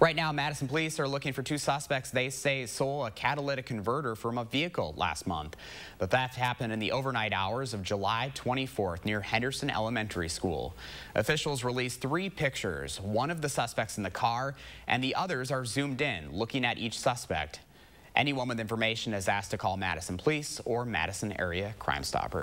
Right now, Madison police are looking for two suspects they say stole a catalytic converter from a vehicle last month. The theft happened in the overnight hours of July 24th near Henderson Elementary School. Officials released three pictures, one of the suspects in the car and the others are zoomed in, looking at each suspect. Anyone with information is asked to call Madison Police or Madison Area Crime Stoppers.